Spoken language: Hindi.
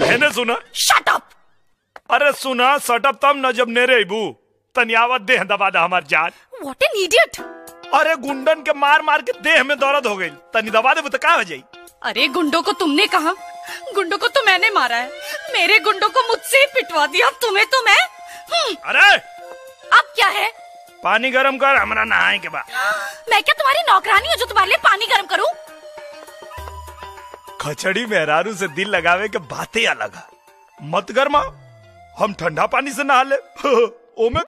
मैंने सुना शट अप अरे सुना सटअप तब न जब नेरे तनियावत देह दबा दा हमार जान व्हाट एन इडियट अरे गुंडन के मार मार के देह में दर्द हो गई तनी दबा दे तो का हो जाई अरे गुंडों को तुमने कहा गुंडों को तो मैंने मारा है मेरे गुंडों को मुझसे ही पिटवा दिया अब तुम्हें तो मैं अरे अब क्या है पानी गरम कर हमारा नहाए के बाद मैं क्या तुम्हारी नौकरानी हूँ जो तुम्हारे लिए खचड़ी मेहरारू से दिल लगावे के बातें अलग है। मत गर्मा, हम ठंडा पानी से नहा ले। ओमे